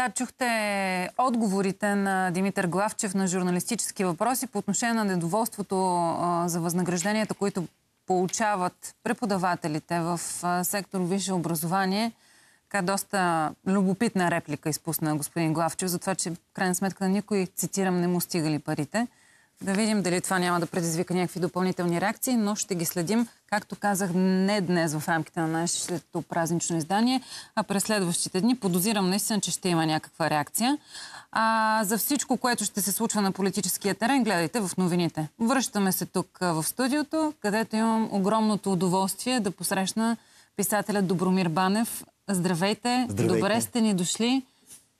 Да, чухте отговорите на Димитър Главчев на журналистически въпроси по отношение на недоволството за възнагражденията, които получават преподавателите в сектор висше образование. Така доста любопитна реплика изпусна господин Главчев за това, че в крайна сметка никой, цитирам, не му стигали парите. Да видим дали това няма да предизвика някакви допълнителни реакции, но ще ги следим, както казах, не днес в рамките на нашето празнично издание, а през следващите дни. Подозирам наистина, че ще има някаква реакция. А за всичко, което ще се случва на политическия терен, гледайте в новините. Връщаме се тук в студиото, където имам огромното удоволствие да посрещна писателя Добромир Банев. Здравейте, Здравейте. добре сте ни дошли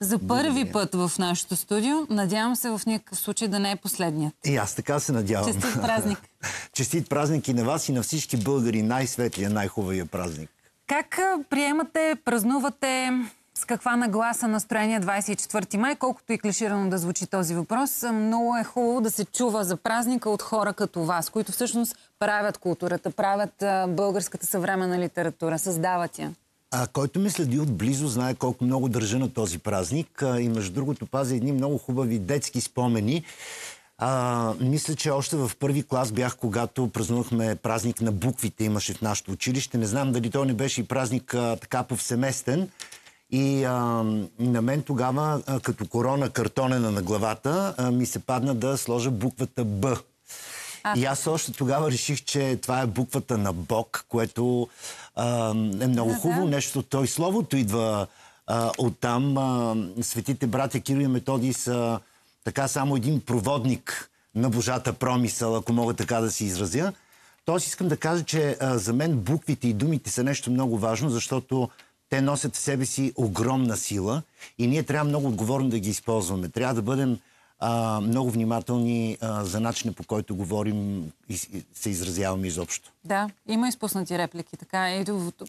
за първи Благодаря. път в нашото студио. Надявам се в никакъв случай да не е последният. И аз така се надявам. Честит празник. Честит празник и на вас и на всички българи. Най-светлия, най-хубавия празник. Как приемате, празнувате, с каква нагласа настроение 24 май, колкото и клиширано да звучи този въпрос, много е хубаво да се чува за празника от хора като вас, които всъщност правят културата, правят българската съвременна литература, създават я. А, който ме следи отблизо, знае колко много държа на този празник а, и между другото пазя едни много хубави детски спомени. А, мисля, че още в първи клас бях, когато празнувахме празник на буквите, имаше в нашето училище. Не знам дали то не беше и празник а, така повсеместен. И а, на мен тогава, а, като корона картонена на главата, а, ми се падна да сложа буквата Б. А. И аз още тогава реших, че това е буквата на Бог, което а, е много хубаво. Нещо, той словото идва а, оттам. А, светите братя Киро и Методи са така само един проводник на Божата промисъл, ако мога така да се изразя. Тоест искам да кажа, че а, за мен буквите и думите са нещо много важно, защото те носят в себе си огромна сила и ние трябва много отговорно да ги използваме. Трябва да бъдем а, много внимателни а, за начина по който говорим и се изразяваме изобщо. Да, има изпуснати реплики. Така. И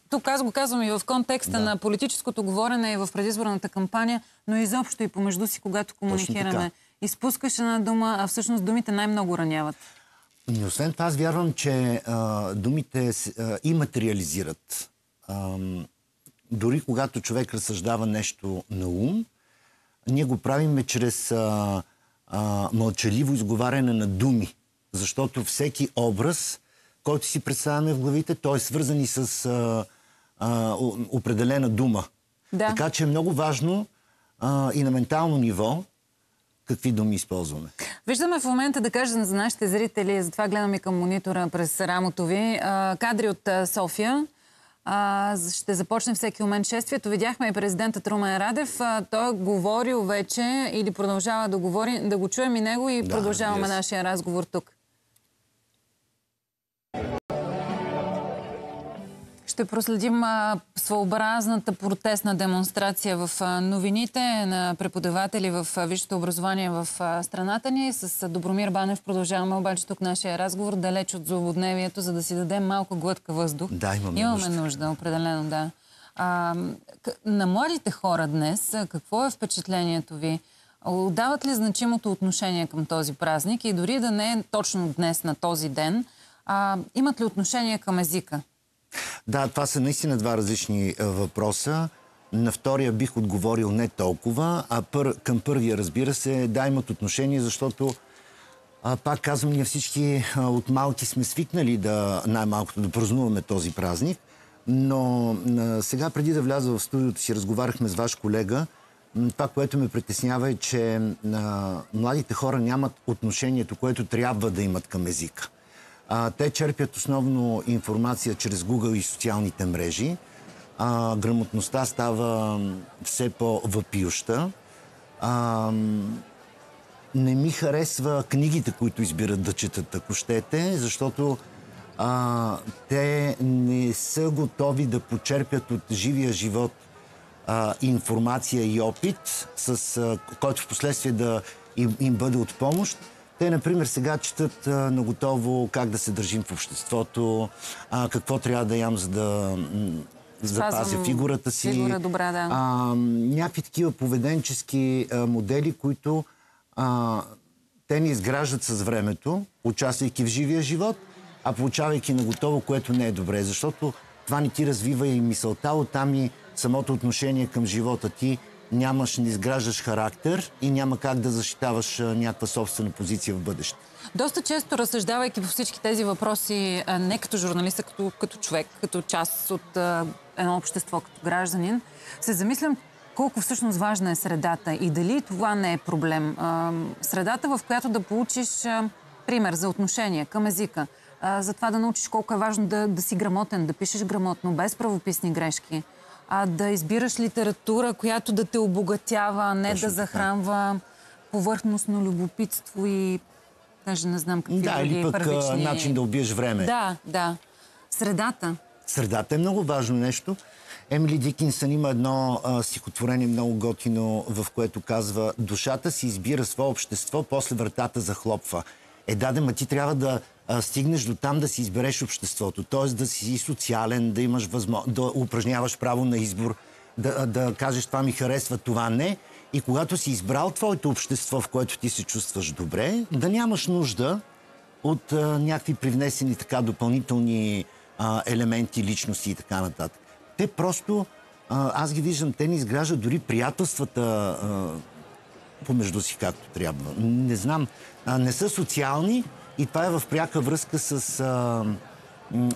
тук аз го казвам и в контекста да. на политическото говорене и в предизборната кампания, но изобщо и помежду си, когато комуникираме. Изпускаш една дума, а всъщност думите най-много раняват. И освен това, аз вярвам, че а, думите а, и материализират. А, дори когато човек разсъждава нещо на ум, ние го правиме чрез а, а, мълчаливо изговаряне на думи. Защото всеки образ, който си представяме в главите, той е свързан и с а, а, определена дума. Да. Така че е много важно а, и на ментално ниво какви думи използваме. Виждаме в момента, да кажем за нашите зрители, затова гледаме към монитора през рамото ви, кадри от София. А, ще започне всеки момент шествието. Видяхме и президентът Румен Радев. А, той говорил вече или продължава да говори. Да го чуем и него и да, продължаваме yes. нашия разговор тук. Ще проследим своеобразната протестна демонстрация в новините на преподаватели в висшето образование в страната ни. С Добромир Банев продължаваме обаче тук нашия разговор далеч от злободневието, за да си дадем малко глътка въздух. Да, имаме, имаме нужда. нужда. определено, да. А, на младите хора днес, какво е впечатлението ви? Отдават ли значимото отношение към този празник и дори да не е точно днес на този ден, а, имат ли отношение към езика? Да, това са наистина два различни е, въпроса. На втория бих отговорил не толкова, а пър, към първия, разбира се, да имат отношение, защото а, пак казвам, ние всички а, от малки сме свикнали да най-малкото да празнуваме този празник. Но а, сега, преди да вляза в студиото си, разговаряхме с ваш колега. Това, което ме притеснява е, че а, младите хора нямат отношението, което трябва да имат към езика. А, те черпят основно информация чрез Google и социалните мрежи. А, грамотността става все по-въпиюща. Не ми харесва книгите, които избират да четат, ако щете, защото а, те не са готови да почерпят от живия живот а, информация и опит, с, а, който в последствие да им, им бъде от помощ. Те, например, сега четат на готово как да се държим в обществото, а, какво трябва да ям, за да запазя фигурата си. Фигура добра, да. А, някакви такива поведенчески а, модели, които а, те ни изграждат с времето, участвайки в живия живот, а получавайки на готово, което не е добре. Защото това не ти развива и мисълта, оттам и самото отношение към живота ти нямаш, не изграждаш характер и няма как да защитаваш някаква собствена позиция в бъдеще. Доста често, разсъждавайки по всички тези въпроси, не като журналист, а като, като човек, като част от едно общество, като гражданин, се замислям колко всъщност важна е средата и дали това не е проблем. Средата, в която да получиш пример за отношение към езика, за това да научиш колко е важно да, да си грамотен, да пишеш грамотно, без правописни грешки, а да избираш литература, която да те обогатява, а не Точно да захранва повърхностно любопитство и даже не знам какви Да, други или пък първични... начин да убиеш време. Да, да. Средата. Средата е много важно нещо. Емили Дикинсън има едно а, стихотворение много готино, в което казва Душата си избира свое общество, после вратата захлопва. Е, да, ма ти трябва да а, стигнеш до там да си избереш обществото. Т.е. да си социален, да имаш възможност, да упражняваш право на избор, да, да кажеш това ми харесва, това не. И когато си избрал твоето общество, в което ти се чувстваш добре, да нямаш нужда от а, някакви привнесени така допълнителни а, елементи, личности и така нататък. Те просто, а, аз ги виждам, те не изграждат дори приятелствата а, помежду си както трябва. Не знам, а, не са социални и това е в пряка връзка с а,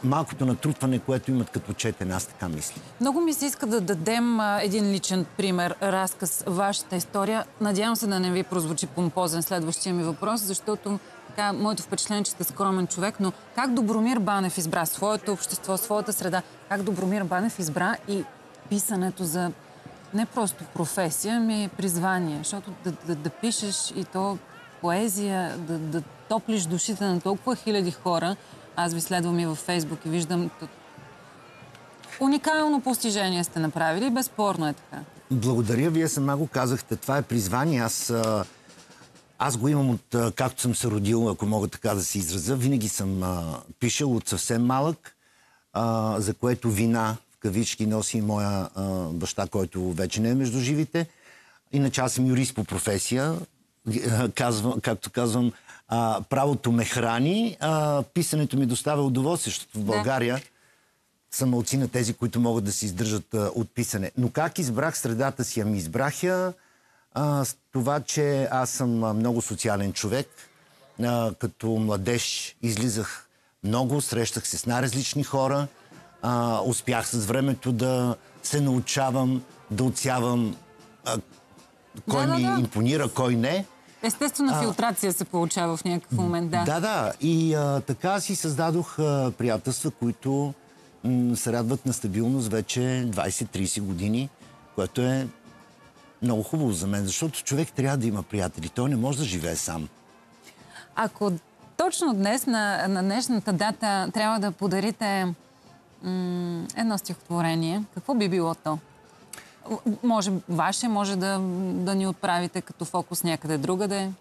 малкото натрупване, което имат като четене, аз така мисля. Много ми се иска да дадем а, един личен пример, разказ, вашата история. Надявам се да не ви прозвучи помпозен следващия ми въпрос, защото така, моето впечатление, е, че сте скромен човек, но как Добромир Банев избра своето общество, своята среда, как Добромир Банев избра и писането за не просто професия, ами призвание, защото да, да, да пишеш и то поезия, да, да топлиш душите на толкова хиляди хора, аз ви следвам и във Фейсбук и виждам Уникално постижение сте направили, безспорно е така. Благодаря, вие сама го казахте. Това е призвание. Аз, аз го имам от както съм се родил, ако мога така да се изразя. Винаги съм а, пишел от съвсем малък, за което вина кавички носи моя а, баща, който вече не е между живите. Иначе аз съм юрист по професия. Казвам, както казвам, а, правото ме храни, а, писането ми доставя удоволствие, защото в България са малци на тези, които могат да се издържат а, от писане. Но как избрах средата си? Ами избрах я а, с това, че аз съм а, много социален човек. А, като младеж излизах много, срещах се с най-различни хора. А, успях с времето да се научавам, да отсявам а, кой Да, да, ми да. импонира, кой не. Естествена филтрация се получава в някакъв момент, да. Да, да. И а, така си създадох а, приятелства, които м, се радват на стабилност вече 20-30 години, което е много хубаво за мен, защото човек трябва да има приятели. Той не може да живее сам. Ако точно днес, на, на днешната дата, трябва да подарите м- едно стихотворение, какво би било то? Може ваше, може да, да ни отправите като фокус някъде другаде.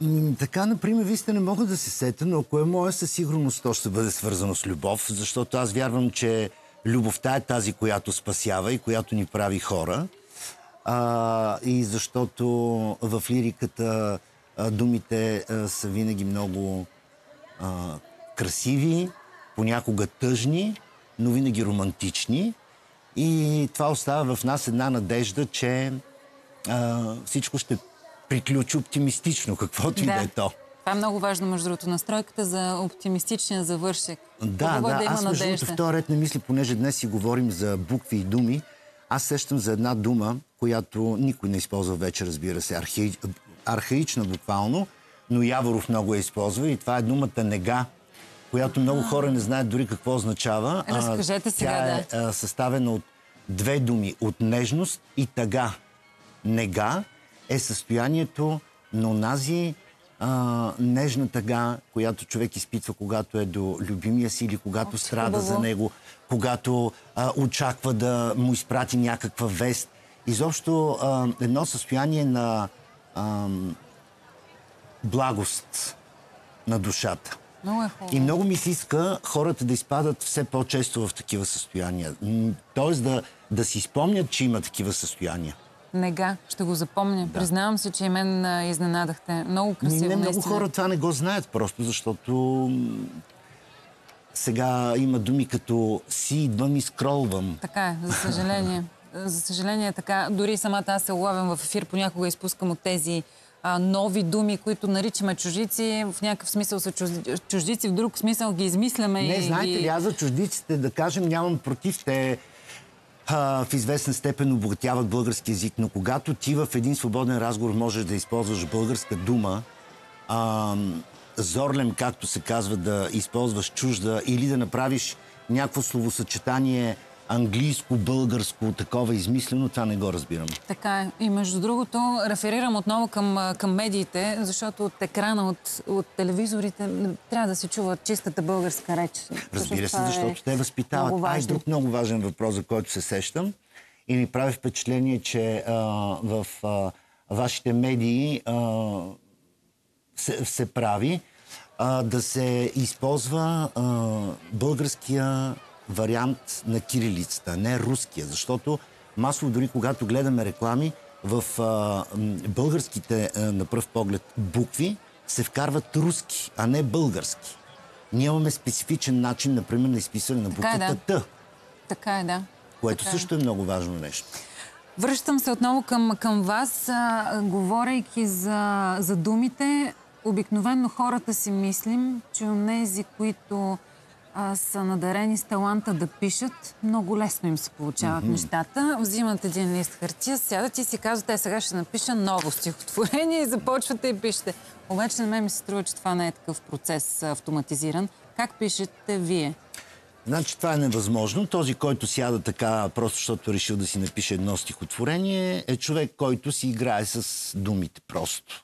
М, Така, например, вие сте не мога да се сета, но ако е мое, със сигурност то ще бъде свързано с любов, защото аз вярвам, че любовта е тази, която спасява и която ни прави хора. А, и защото в лириката а, думите а, са винаги много а, красиви, понякога тъжни, но винаги романтични. И това остава в нас една надежда, че а, всичко ще приключи оптимистично, каквото и да е то. Това е много важно, между другото, настройката за оптимистичния завършек. Да, Хубаво е да. да има Аз между другото в този ред на мисли, понеже днес си говорим за букви и думи, аз сещам за една дума, която никой не използва вече, разбира се, архаи... архаична буквално, но Яворов много я използва и това е думата нега, която много хора не знаят дори какво означава. А, Разкажете сега, Тя е съставена от две думи, от нежност и тъга. Нега е състоянието на онази а, нежна тъга, която човек изпитва, когато е до любимия си или когато страда хубаво. за него, когато а, очаква да му изпрати някаква вест. Изобщо а, едно състояние на а, благост на душата. Много е хубаво. И много ми се иска хората да изпадат все по-често в такива състояния. Тоест да, да си спомнят, че има такива състояния. Нега, ще го запомня. Признавам се, че и мен изненадахте. Много красиво, не, много наистина. хора това не го знаят просто, защото сега има думи като си идвам и скролвам. Така е, за съжаление. за съжаление така. Дори самата аз се улавям в ефир, понякога изпускам от тези а, нови думи, които наричаме чуждици. В някакъв смисъл са чуждици, в друг смисъл ги измисляме. Не, и знаете ли, аз за чуждиците да кажем нямам против. Те а, в известна степен обогатяват български язик, но когато ти в един свободен разговор можеш да използваш българска дума, а, зорлем, както се казва, да използваш чужда или да направиш някакво словосъчетание английско, българско, такова измислено, това не го разбирам. Така е. И между другото, реферирам отново към, към медиите, защото от екрана, от, от телевизорите трябва да се чува чистата българска реч. Разбира се, защото е те възпитават. Ай, друг много важен въпрос, за който се сещам. И ми прави впечатление, че а, в а, вашите медии а, се, се прави а, да се използва а, българския вариант на кирилицата, не руския, защото масово дори когато гледаме реклами, в а, българските а, на пръв поглед букви се вкарват руски, а не български. Ние имаме специфичен начин, например, на изписване на е, буквата така е, да. Т. Така е, да. Което така е. също е много важно нещо. Връщам се отново към, към вас, а, говорейки за, за думите. Обикновено хората си мислим, че онези, които а, са надарени с таланта да пишат, много лесно им се получават mm-hmm. нещата. Взимат един лист хартия, сядат и си казват, те сега ще напиша ново стихотворение и започвате и пишете. Обаче на мен ми се струва, че това не е такъв процес автоматизиран. Как пишете вие? Значи това е невъзможно. Този, който сяда така, просто защото е решил да си напише едно стихотворение, е човек, който си играе с думите просто.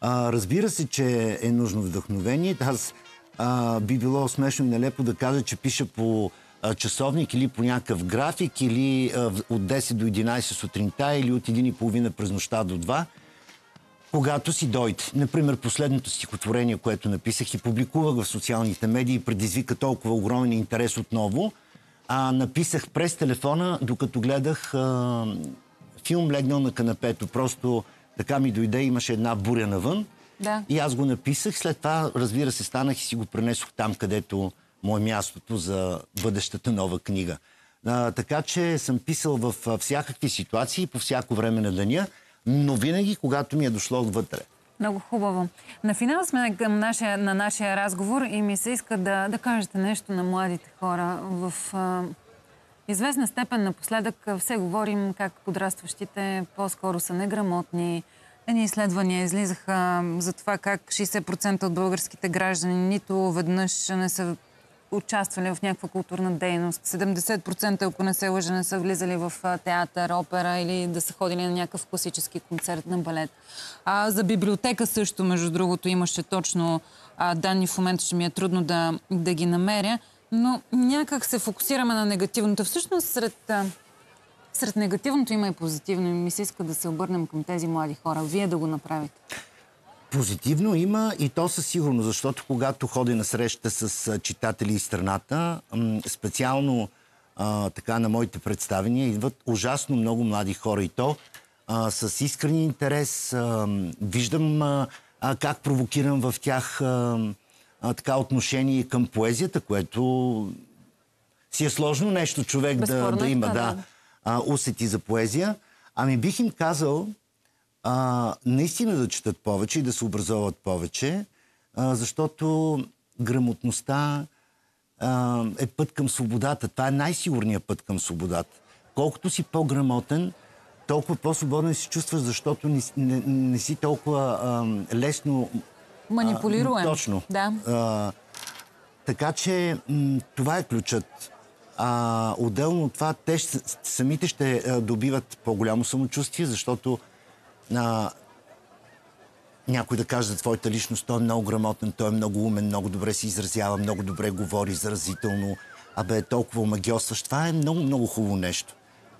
А, разбира се, че е нужно вдъхновение. Аз а, би било смешно и нелепо да кажа, че пиша по а, часовник или по някакъв график, или а, от 10 до 11 сутринта, или от 1.30 през нощта до 2, когато си дойде. Например, последното стихотворение, което написах и публикувах в социалните медии, предизвика толкова огромен интерес отново, а, написах през телефона, докато гледах а, филм Легнал на канапето. Просто така ми дойде, имаше една буря навън. Да. И аз го написах. След това, разбира се, станах и си го пренесох там, където му е мястото за бъдещата нова книга. А, така че съм писал в всякакви ситуации, по всяко време на деня, но винаги, когато ми е дошло отвътре. Много хубаво. На финал сме към нашия, на нашия разговор и ми се иска да, да кажете нещо на младите хора. В а, известна степен напоследък все говорим как подрастващите по-скоро са неграмотни, Едни изследвания излизаха за това как 60% от българските граждани нито веднъж не са участвали в някаква културна дейност. 70% ако не се лъжа, не са влизали в театър, опера или да са ходили на някакъв класически концерт на балет. А, за библиотека също, между другото, имаше точно а, данни в момента, че ми е трудно да, да ги намеря. Но някак се фокусираме на негативното. Всъщност, сред сред негативното има и позитивно и ми се иска да се обърнем към тези млади хора. Вие да го направите. Позитивно има и то със сигурно, защото когато ходи на среща с читатели и страната, специално а, така на моите представения, идват ужасно много млади хора и то а, с искрен интерес. А, виждам а, а, как провокирам в тях а, а, така отношение към поезията, което си е сложно нещо човек да, да има. Да. да а, усети за поезия. Ами бих им казал а, наистина да четат повече и да се образоват повече, а, защото грамотността а, е път към свободата. Това е най-сигурният път към свободата. Колкото си по-грамотен, толкова по-свободен си чувстваш, защото не, не, не си толкова а, лесно... Манипулируем. А, точно. Да. А, така че това е ключът. А, отделно от това, те самите ще добиват по-голямо самочувствие, защото а, някой да каже за твоята личност, той е много грамотен, той е много умен, много добре се изразява, много добре говори, заразително, абе е толкова омагиосващ. Това е много, много хубаво нещо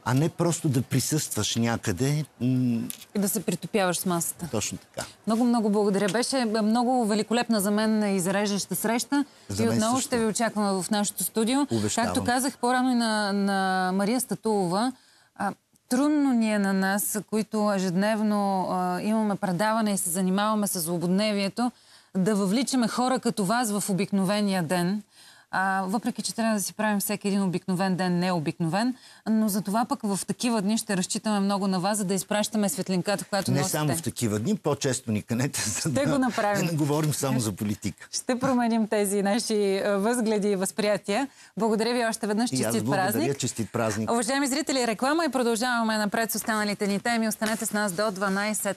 а не просто да присъстваш някъде. И да се притопяваш с масата. Точно така. Много, много благодаря. Беше много великолепна за мен и зареждаща среща. За и отново също. ще ви очаквам в нашото студио. Обещавам. Както казах по-рано и на, на Мария Статулова, а, трудно ни е на нас, които ежедневно а, имаме предаване и се занимаваме с злободневието, да въвличаме хора като вас в обикновения ден. А, въпреки, че трябва да си правим всеки един обикновен ден необикновен, но за това пък в такива дни ще разчитаме много на вас, за да изпращаме светлинката, която Не носите. само в такива дни, по-често ни канете, за Ще да, го направим. да не говорим само за политика. Ще променим тези наши възгледи и възприятия. Благодаря ви още веднъж. И аз Честит благодаря, празник. честит празник. Уважаеми зрители, реклама и продължаваме напред с останалите ни теми. Останете с нас до 12.